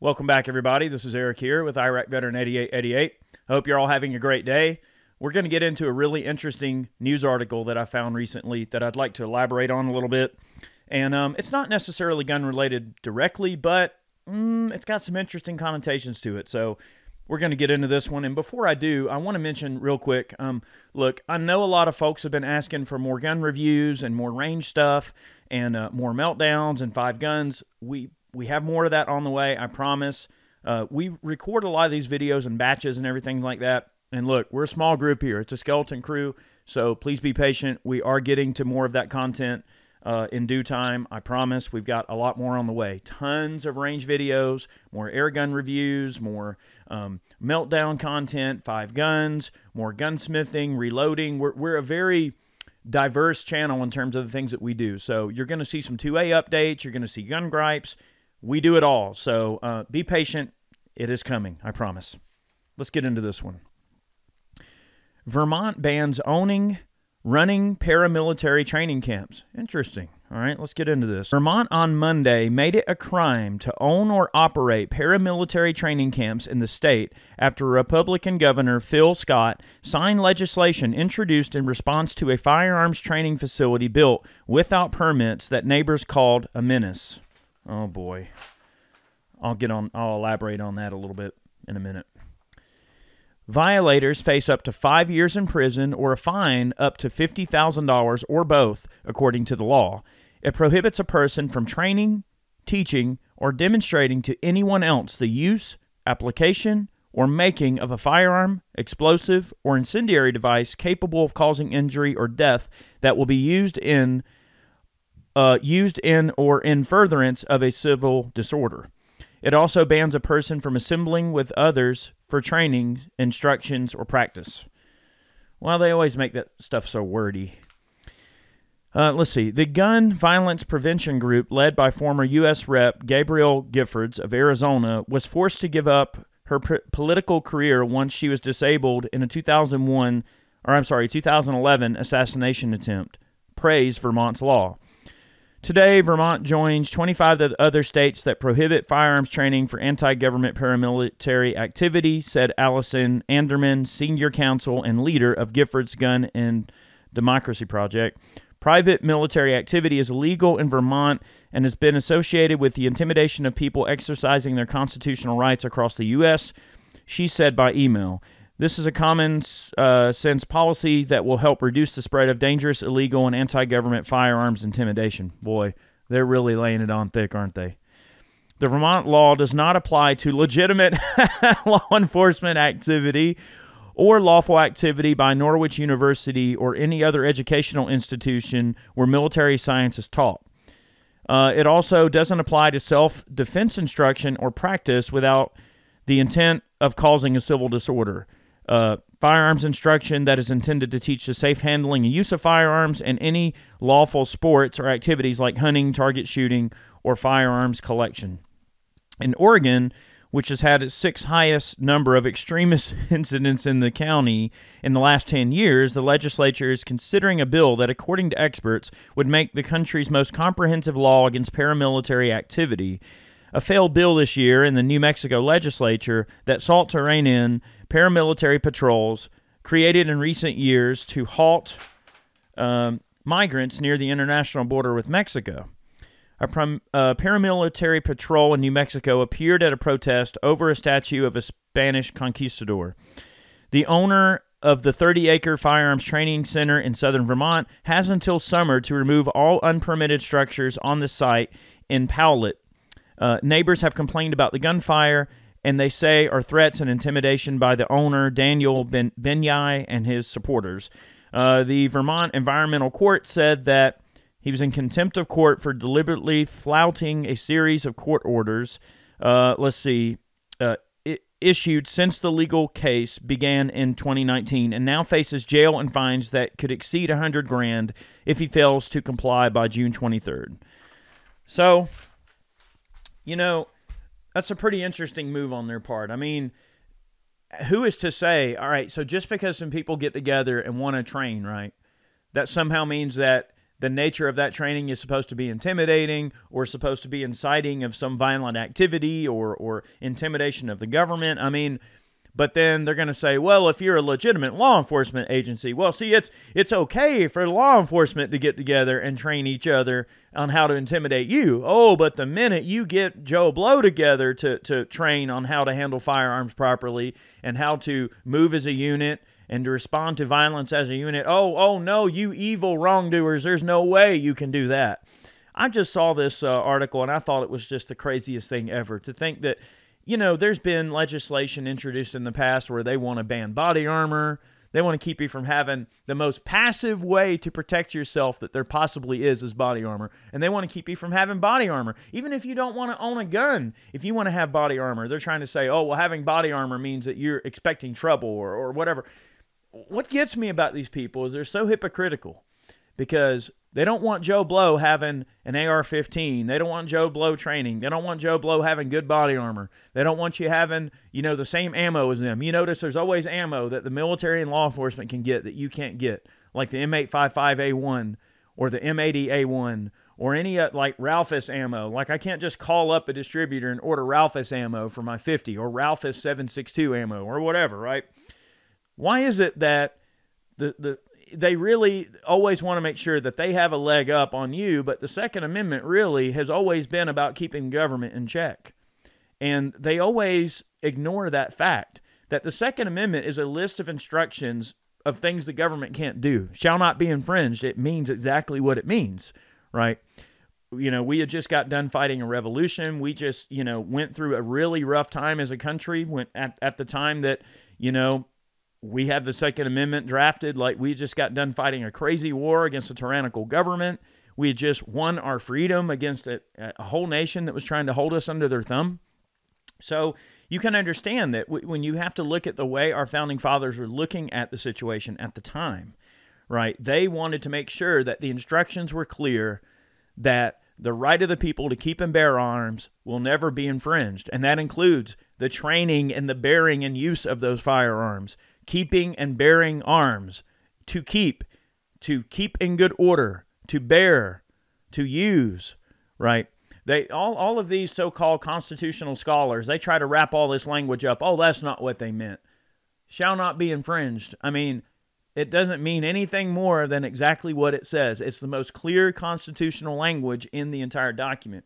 Welcome back, everybody. This is Eric here with Iraq Veteran 8888. I hope you're all having a great day. We're going to get into a really interesting news article that I found recently that I'd like to elaborate on a little bit. And um, it's not necessarily gun related directly, but mm, it's got some interesting connotations to it. So we're going to get into this one. And before I do, I want to mention real quick um, look, I know a lot of folks have been asking for more gun reviews and more range stuff and uh, more meltdowns and five guns. We we have more of that on the way, I promise. Uh, we record a lot of these videos in batches and everything like that. And look, we're a small group here. It's a skeleton crew, so please be patient. We are getting to more of that content uh, in due time. I promise. We've got a lot more on the way. Tons of range videos, more air gun reviews, more um, meltdown content, five guns, more gunsmithing, reloading. We're, we're a very diverse channel in terms of the things that we do. So you're going to see some 2A updates. You're going to see gun gripes. We do it all. So uh, be patient. It is coming. I promise. Let's get into this one. Vermont bans owning, running paramilitary training camps. Interesting. All right, let's get into this. Vermont on Monday made it a crime to own or operate paramilitary training camps in the state after Republican Governor Phil Scott signed legislation introduced in response to a firearms training facility built without permits that neighbors called a menace. Oh boy. I'll get on I'll elaborate on that a little bit in a minute. Violators face up to five years in prison or a fine up to $50,000 or both, according to the law. It prohibits a person from training, teaching, or demonstrating to anyone else the use, application, or making of a firearm, explosive, or incendiary device capable of causing injury or death that will be used in uh, used in or in furtherance of a civil disorder. It also bans a person from assembling with others for training, instructions, or practice. Well, they always make that stuff so wordy. Uh, let's see. The Gun Violence Prevention Group, led by former U.S. Rep. Gabrielle Giffords of Arizona, was forced to give up her political career once she was disabled in a 2001, or I'm sorry, 2011 assassination attempt. Praise Vermont's law. Today, Vermont joins 25 other states that prohibit firearms training for anti government paramilitary activity, said Allison Anderman, senior counsel and leader of Giffords Gun and Democracy Project. Private military activity is illegal in Vermont and has been associated with the intimidation of people exercising their constitutional rights across the U.S., she said by email. This is a common uh, sense policy that will help reduce the spread of dangerous, illegal, and anti government firearms intimidation. Boy, they're really laying it on thick, aren't they? The Vermont law does not apply to legitimate law enforcement activity or lawful activity by Norwich University or any other educational institution where military science is taught. Uh, it also doesn't apply to self defense instruction or practice without the intent of causing a civil disorder uh, firearms instruction that is intended to teach the safe handling and use of firearms and any lawful sports or activities like hunting, target shooting, or firearms collection. In Oregon, which has had its sixth highest number of extremist incidents in the county in the last 10 years, the legislature is considering a bill that, according to experts, would make the country's most comprehensive law against paramilitary activity. A failed bill this year in the New Mexico legislature that sought to rein in paramilitary patrols created in recent years to halt um, migrants near the international border with Mexico. A paramilitary patrol in New Mexico appeared at a protest over a statue of a Spanish conquistador. The owner of the 30 acre firearms training center in southern Vermont has until summer to remove all unpermitted structures on the site in Pawlet. Uh, neighbors have complained about the gunfire and they say are threats and intimidation by the owner, Daniel ben- Banyai, and his supporters. Uh, the Vermont Environmental Court said that he was in contempt of court for deliberately flouting a series of court orders. Uh, let's see. Uh, issued since the legal case began in 2019 and now faces jail and fines that could exceed 100 grand if he fails to comply by June 23rd. So, you know, that's a pretty interesting move on their part. I mean, who is to say, all right, so just because some people get together and want to train, right, that somehow means that the nature of that training is supposed to be intimidating or supposed to be inciting of some violent activity or, or intimidation of the government. I mean, but then they're going to say, well, if you're a legitimate law enforcement agency, well, see, it's it's okay for law enforcement to get together and train each other on how to intimidate you. Oh, but the minute you get Joe Blow together to to train on how to handle firearms properly and how to move as a unit and to respond to violence as a unit, oh, oh no, you evil wrongdoers, there's no way you can do that. I just saw this uh, article and I thought it was just the craziest thing ever to think that you know, there's been legislation introduced in the past where they want to ban body armor. They want to keep you from having the most passive way to protect yourself that there possibly is is body armor. And they want to keep you from having body armor. Even if you don't want to own a gun, if you want to have body armor, they're trying to say, oh, well, having body armor means that you're expecting trouble or, or whatever. What gets me about these people is they're so hypocritical because they don't want Joe Blow having an AR 15. They don't want Joe Blow training. They don't want Joe Blow having good body armor. They don't want you having, you know, the same ammo as them. You notice there's always ammo that the military and law enforcement can get that you can't get, like the M855A1 or the M80A1 or any uh, like Raufoss ammo. Like I can't just call up a distributor and order Raufoss ammo for my 50 or Raufoss 762 ammo or whatever, right? Why is it that the, the they really always want to make sure that they have a leg up on you, but the Second Amendment really has always been about keeping government in check. And they always ignore that fact that the Second Amendment is a list of instructions of things the government can't do. Shall not be infringed. It means exactly what it means, right? You know, we had just got done fighting a revolution. We just, you know, went through a really rough time as a country when at, at the time that, you know, we have the Second Amendment drafted like we just got done fighting a crazy war against a tyrannical government. We just won our freedom against a, a whole nation that was trying to hold us under their thumb. So you can understand that when you have to look at the way our founding fathers were looking at the situation at the time, right? They wanted to make sure that the instructions were clear that the right of the people to keep and bear arms will never be infringed. And that includes the training and the bearing and use of those firearms keeping and bearing arms, to keep, to keep in good order, to bear, to use, right? They all all of these so-called constitutional scholars, they try to wrap all this language up. Oh, that's not what they meant. Shall not be infringed. I mean, it doesn't mean anything more than exactly what it says. It's the most clear constitutional language in the entire document.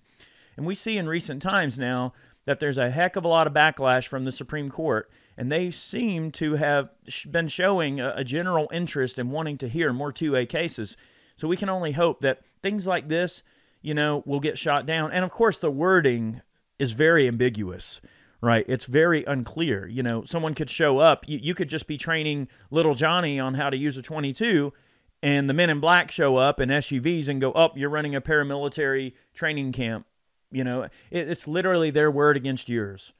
And we see in recent times now that there's a heck of a lot of backlash from the Supreme Court and they seem to have been showing a, general interest in wanting to hear more 2A cases. So we can only hope that things like this, you know, will get shot down. And of course, the wording is very ambiguous, right? It's very unclear. You know, someone could show up, you, you could just be training little Johnny on how to use a 22, and the men in black show up in SUVs and go, Up, oh, you're running a paramilitary training camp. You know, it, it's literally their word against yours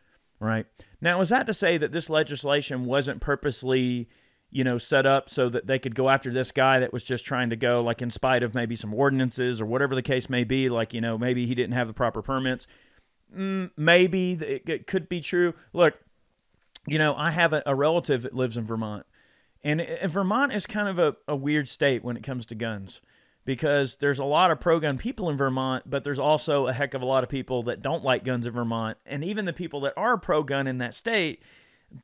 right? Now, is that to say that this legislation wasn't purposely, you know, set up so that they could go after this guy that was just trying to go, like, in spite of maybe some ordinances or whatever the case may be, like, you know, maybe he didn't have the proper permits? Mm, maybe it, it, could be true. Look, you know, I have a, a relative that lives in Vermont, and, and Vermont is kind of a, a weird state when it comes to guns because there's a lot of pro gun people in Vermont, but there's also a heck of a lot of people that don't like guns in Vermont. And even the people that are pro gun in that state,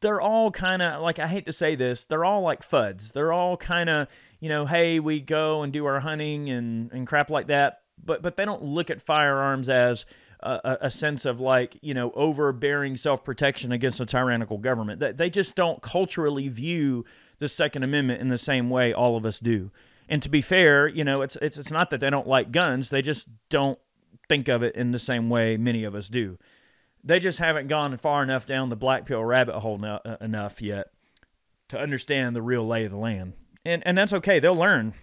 they're all kind of like, I hate to say this, they're all like FUDs. They're all kind of, you know, hey, we go and do our hunting and, and crap like that. But, but they don't look at firearms as a, a sense of like, you know, overbearing self protection against a tyrannical government. They, they just don't culturally view the Second Amendment in the same way all of us do. And to be fair, you know, it's it's it's not that they don't like guns; they just don't think of it in the same way many of us do. They just haven't gone far enough down the black pill rabbit hole no, uh, enough yet to understand the real lay of the land. And and that's okay; they'll learn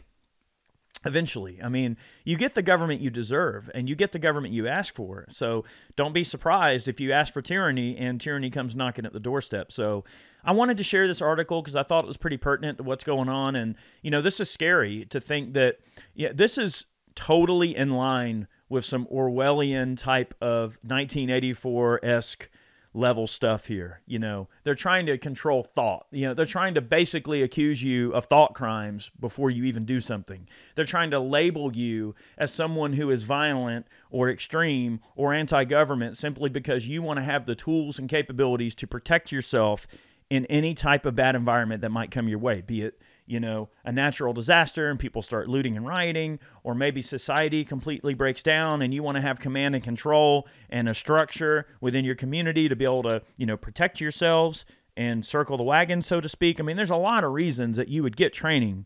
eventually. I mean, you get the government you deserve and you get the government you ask for. So don't be surprised if you ask for tyranny and tyranny comes knocking at the doorstep. So I wanted to share this article because I thought it was pretty pertinent to what's going on. And, you know, this is scary to think that, yeah, this is totally in line with some Orwellian type of 1984 esque level stuff here. You know, they're trying to control thought. You know, they're trying to basically accuse you of thought crimes before you even do something. They're trying to label you as someone who is violent or extreme or anti government simply because you want to have the tools and capabilities to protect yourself in any type of bad environment that might come your way, be it you know, a natural disaster and people start looting and rioting, or maybe society completely breaks down and you want to have command and control and a structure within your community to be able to, you know, protect yourselves and circle the wagon, so to speak. I mean, there's a lot of reasons that you would get training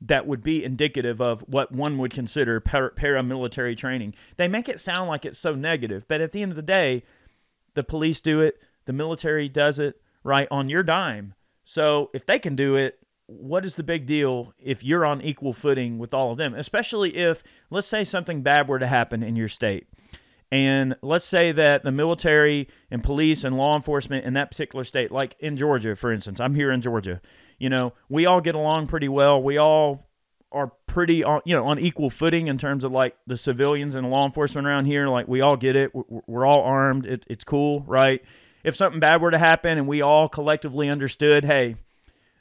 that would be indicative of what one would consider paramilitary training. They make it sound like it's so negative, but at the end of the day, the police do it, the military does it, right, on your dime. So if they can do it, what is the big deal if you're on equal footing with all of them, especially if, let's say, something bad were to happen in your state. And let's say that the military and police and law enforcement in that particular state, like in Georgia, for instance, I'm here in Georgia, you know, we all get along pretty well. We all are pretty on, you know, on equal footing in terms of like the civilians and law enforcement around here. Like we all get it. We're, all armed. It, it's cool, right? If something bad were to happen and we all collectively understood, hey,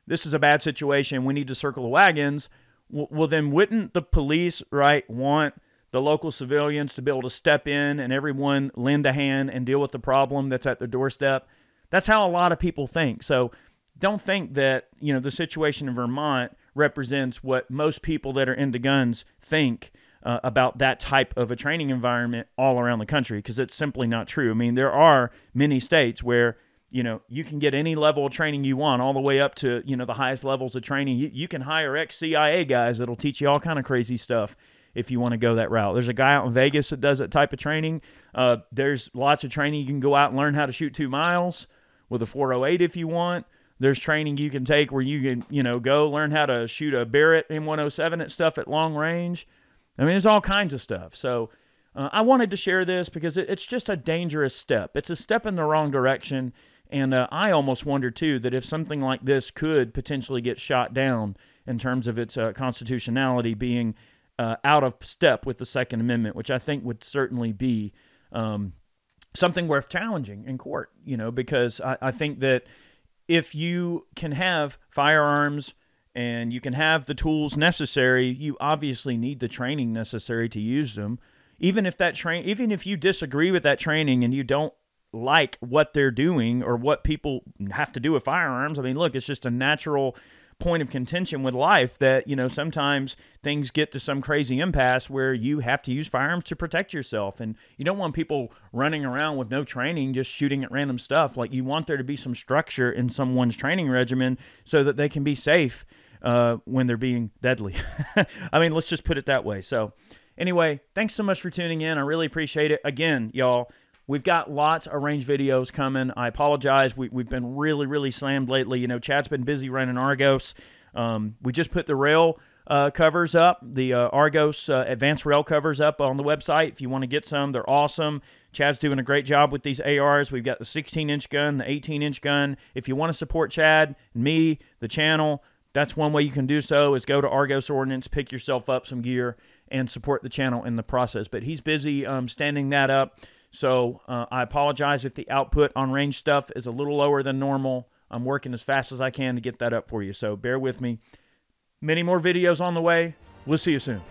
this is a bad situation. We need to circle the wagons. Well, then wouldn't the police, right, want the local civilians to be able to step in and everyone lend a hand and deal with the problem that's at their doorstep? That's how a lot of people think. So don't think that, you know, the situation in Vermont represents what most people that are into guns think uh, about that type of a training environment all around the country because it's simply not true. I mean, there are many states where you know, you can get any level of training you want, all the way up to you know the highest levels of training. You, you can hire ex CIA guys that'll teach you all kind of crazy stuff if you want to go that route. There's a guy out in Vegas that does that type of training. Uh, there's lots of training you can go out and learn how to shoot two miles with a 408 if you want. There's training you can take where you can you know go learn how to shoot a Barrett M107 at stuff at long range. I mean, there's all kinds of stuff. So. Uh, I wanted to share this because it, it's just a dangerous step. It's a step in the wrong direction and uh, I almost wonder, too, that if something like this could potentially get shot down in terms of its uh, constitutionality being uh, out of step with the Second Amendment, which I think would certainly be um, something worth challenging in court, you know, because I, I think that if you can have firearms and you can have the tools necessary, you obviously need the training necessary to use them. Even if that train even if you disagree with that training and you don't like what they're doing or what people have to do with firearms. I mean, look, it's just a natural point of contention with life that, you know, sometimes things get to some crazy impasse where you have to use firearms to protect yourself. And you don't want people running around with no training, just shooting at random stuff. Like, you want there to be some structure in someone's training regimen so that they can be safe uh, when they're being deadly. I mean, let's just put it that way. So, anyway, thanks so much for tuning in. I really appreciate it. Again, y'all We've got lots of range videos coming. I apologize. We, we've been really, really slammed lately. You know, Chad's been busy running Argos. Um, we just put the rail uh, covers up, the uh, Argos uh, advanced rail covers up on the website. If you want to get some, they're awesome. Chad's doing a great job with these ARs. We've got the 16 inch gun, the 18 inch gun. If you want to support Chad, and me, the channel, that's one way you can do so is go to Argos Ordnance, pick yourself up some gear, and support the channel in the process. But he's busy um, standing that up. So uh, I apologize if the output on range stuff is a little lower than normal. I'm working as fast as I can to get that up for you. So bear with me. Many more videos on the way. We'll see you soon.